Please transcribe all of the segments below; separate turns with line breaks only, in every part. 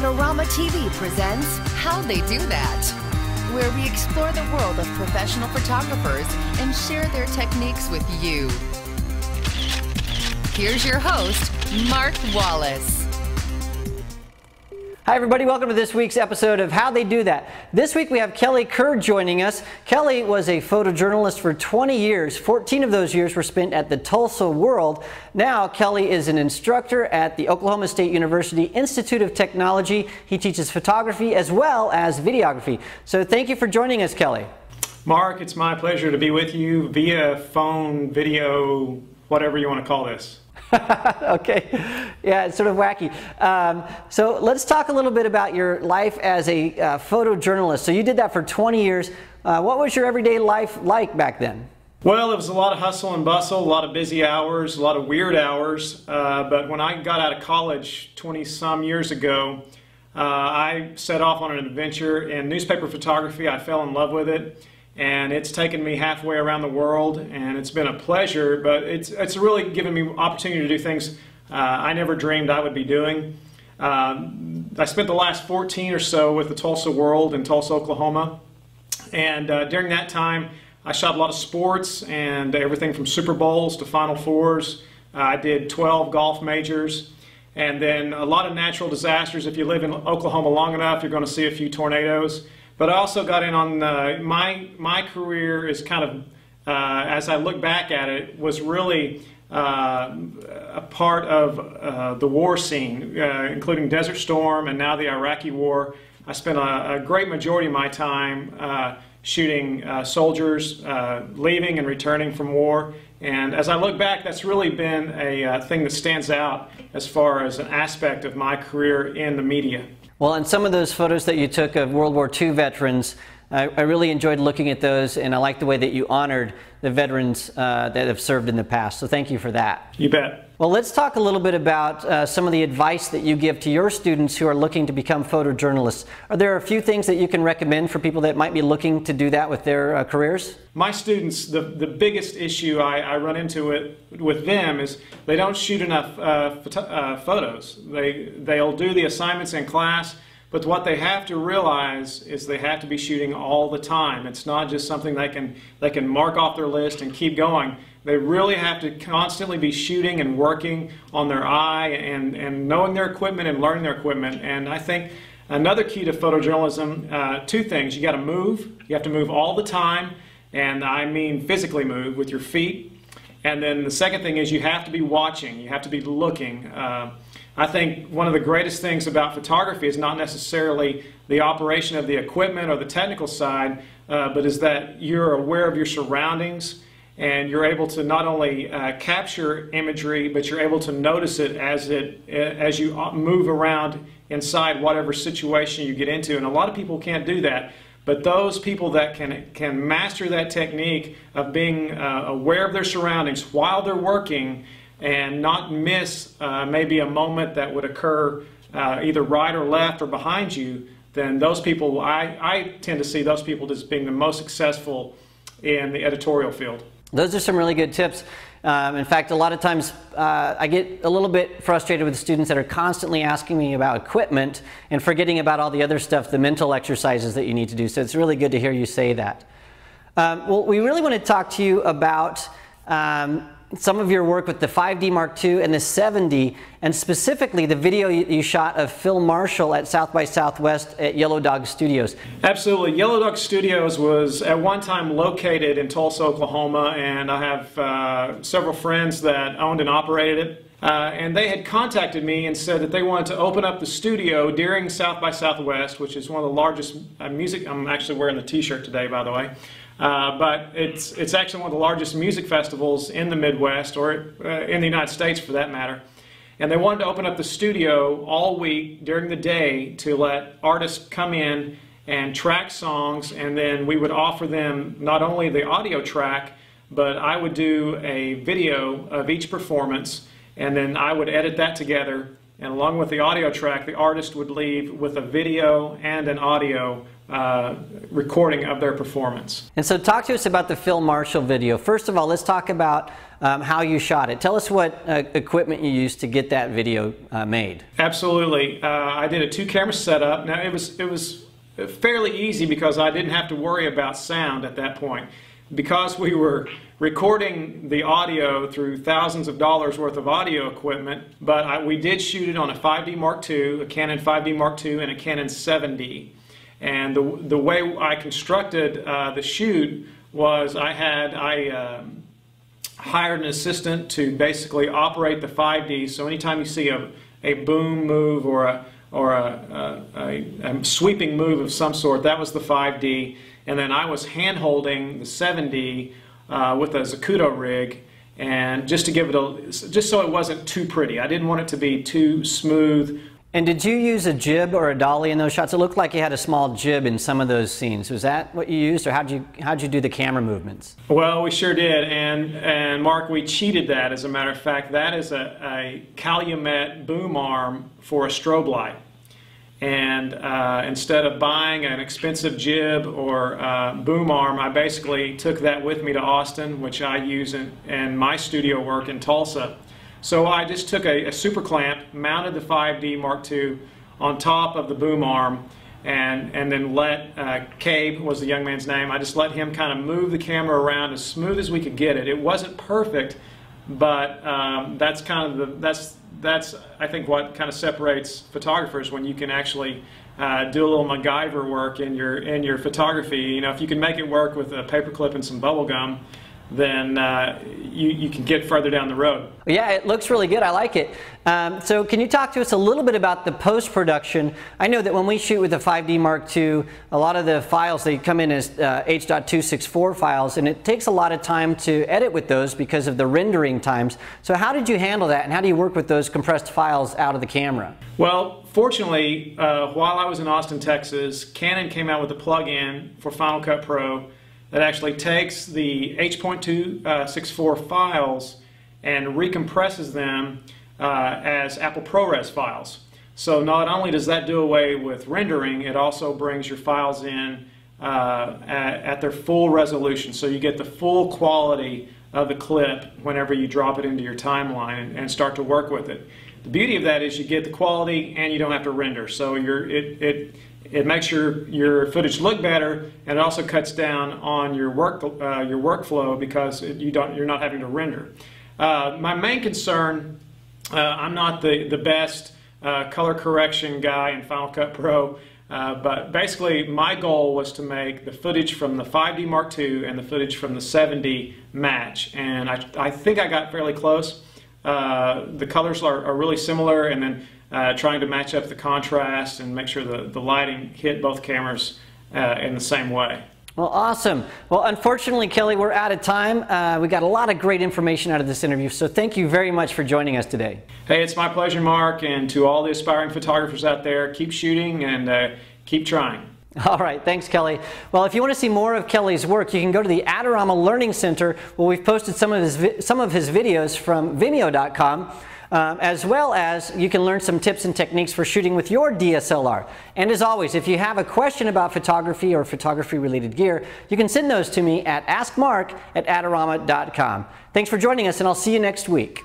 Adorama TV presents How'd They Do That, where we explore the world of professional photographers and share their techniques with you. Here's your host, Mark Wallace.
Hi, everybody. Welcome to this week's episode of How'd They Do That. This week we have Kelly Kerr joining us. Kelly was a photojournalist for 20 years. 14 of those years were spent at the Tulsa World. Now, Kelly is an instructor at the Oklahoma State University Institute of Technology. He teaches photography as well as videography. So, thank you for joining us, Kelly.
Mark, it's my pleasure to be with you via phone, video, whatever you want to call this.
okay, yeah, it's sort of wacky. Um, so let's talk a little bit about your life as a uh, photojournalist. So you did that for 20 years. Uh, what was your everyday life like back then?
Well, it was a lot of hustle and bustle, a lot of busy hours, a lot of weird hours. Uh, but when I got out of college 20 some years ago, uh, I set off on an adventure in newspaper photography. I fell in love with it and it's taken me halfway around the world, and it's been a pleasure. But it's it's really given me opportunity to do things uh, I never dreamed I would be doing. Um, I spent the last 14 or so with the Tulsa World in Tulsa, Oklahoma, and uh, during that time, I shot a lot of sports and everything from Super Bowls to Final Fours. Uh, I did 12 golf majors. And then a lot of natural disasters. If you live in Oklahoma long enough, you're going to see a few tornadoes. But I also got in on uh, my my career is kind of uh, as I look back at it was really uh, a part of uh, the war scene, uh, including Desert Storm and now the Iraqi War. I spent a, a great majority of my time uh, shooting soldiers leaving and returning from war. And as I look back, that's really been a thing that stands out as far as an aspect of my career in the media.
Well, and some of those photos that you took of World War II veterans, I, I really enjoyed looking at those, and I like the way that you honored the veterans uh, that have served in the past. So thank you for that.
You bet.
Well, let's talk a little bit about uh, some of the advice that you give to your students who are looking to become photojournalists. Are there a few things that you can recommend for people that might be looking to do that with their uh, careers?
My students, the, the biggest issue I, I run into it, with them is they don't shoot enough uh, photo, uh, photos. They, they'll do the assignments in class, but what they have to realize is they have to be shooting all the time. It's not just something they can, they can mark off their list and keep going they really have to constantly be shooting and working on their eye and, and knowing their equipment and learning their equipment. And I think another key to photojournalism, uh, two things. You got to move. You have to move all the time. And I mean physically move with your feet. And then the second thing is you have to be watching. You have to be looking. Uh, I think one of the greatest things about photography is not necessarily the operation of the equipment or the technical side, uh, but is that you're aware of your surroundings and you're able to not only uh, capture imagery, but you're able to notice it as it as you move around inside whatever situation you get into. And a lot of people can't do that. But those people that can can master that technique of being uh, aware of their surroundings while they're working and not miss uh, maybe a moment that would occur uh, either right or left or behind you, then those people, I, I tend to see those people as being the most successful in the editorial field.
Those are some really good tips. Um, in fact, a lot of times uh, I get a little bit frustrated with students that are constantly asking me about equipment and forgetting about all the other stuff, the mental exercises that you need to do. So it's really good to hear you say that. Um, well, we really want to talk to you about um, some of your work with the 5D Mark II and the 7D, and specifically the video you shot of Phil Marshall at South by Southwest at Yellow Dog Studios.
Absolutely. Yellow Dog Studios was at one time located in Tulsa, Oklahoma, and I have uh, several friends that owned and operated it. Uh, and they had contacted me and said that they wanted to open up the studio during South by Southwest, which is one of the largest uh, music. I'm actually wearing the T-shirt today, by the way. Uh, but it's, it's actually one of the largest music festivals in the Midwest, or uh, in the United States for that matter. And they wanted to open up the studio all week during the day to let artists come in and track songs, and then we would offer them not only the audio track, but I would do a video of each performance, and then I would edit that together. And along with the audio track, the artist would leave with a video and an audio uh, recording of their performance.
And so, talk to us about the Phil Marshall video. First of all, let's talk about um, how you shot it. Tell us what uh, equipment you used to get that video uh, made.
Absolutely. Uh, I did a two camera setup. Now it was, it was fairly easy because I didn't have to worry about sound at that point. Because we were recording the audio through thousands of dollars worth of audio equipment, but I, we did shoot it on a 5D Mark II, a Canon 5D Mark II, and a Canon 7D. And the, the way I constructed uh, the shoot was I had, I uh, hired an assistant to basically operate the 5D. So anytime you see a, a boom move or a or a, a, a, sweeping move of some sort. That was the 5D. And then I was hand holding the 7D uh, with a Zacuto rig and just to give it a, just so it wasn't too pretty. I didn't want it to be too smooth
and did you use a jib or a dolly in those shots? It looked like you had a small jib in some of those scenes. Was that what you used, or how'd you how'd you do the camera movements?
Well, we sure did, and and Mark, we cheated that. As a matter of fact, that is a, a Calumet boom arm for a strobe light. And uh, instead of buying an expensive jib or uh, boom arm, I basically took that with me to Austin, which I use in, in my studio work in Tulsa. So I just took a, a, super clamp, mounted the 5D Mark II on top of the boom arm, and, and then let uh, Cabe was the young man's name. I just let him kind of move the camera around as smooth as we could get it. It wasn't perfect, but um, that's kind of the that's that's I think what kind of separates photographers when you can actually uh, do a little MacGyver work in your in your photography. You know, if you can make it work with a paperclip and some bubble gum then uh, you, you can get further down the road.
Yeah, it looks really good. I like it. Um, so can you talk to us a little bit about the post-production? I know that when we shoot with the 5D Mark II, a lot of the files, they come in as uh, H.264 files, and it takes a lot of time to edit with those because of the rendering times. So how did you handle that, and how do you work with those compressed files out of the camera?
Well, fortunately, uh, while I was in Austin, Texas, Canon came out with a plug-in for Final Cut Pro that actually takes the H.264 files and recompresses them uh, as Apple ProRes files. So not only does that do away with rendering, it also brings your files in uh, at, at, their full resolution. So you get the full quality of the clip whenever you drop it into your timeline and, and start to work with it. The beauty of that is you get the quality and you don't have to render. So you're, it, it it makes your, your footage look better and it also cuts down on your work uh, your workflow because it, you don't you're not having to render. Uh, my main concern, uh, I'm not the the best uh, color correction guy in Final Cut Pro, uh, but basically my goal was to make the footage from the 5D Mark II and the footage from the 7D match, and I I think I got fairly close. Uh, the colors are, are really similar, and then uh, trying to match up the contrast and make sure the, the lighting hit both cameras uh, in the same way.
Well, awesome. Well, unfortunately, Kelly, we're out of time. Uh, we got a lot of great information out of this interview, so thank you very much for joining us today.
Hey, it's my pleasure, Mark, and to all the aspiring photographers out there, keep shooting and uh, keep trying.
All right, thanks, Kelly. Well, if you want to see more of Kelly's work, you can go to the Adorama Learning Center, where we've posted some of his some of his videos from Vimeo.com um, as well as you can learn some tips and techniques for shooting with your DSLR. And as always, if you have a question about photography or photography related gear, you can send those to me at askmark at adorama.com. Thanks for joining us and I'll see you next week.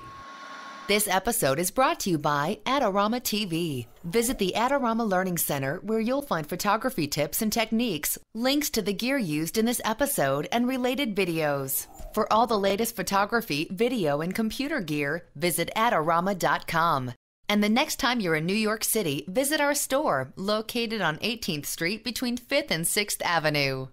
This episode is brought to you by Adorama TV. Visit the Adorama Learning Center where you'll find photography tips and techniques, links to the gear used in this episode, and related videos. For all the latest photography, video, and computer gear, visit Adorama.com. And the next time you're in New York City, visit our store located on 18th Street between 5th and 6th Avenue.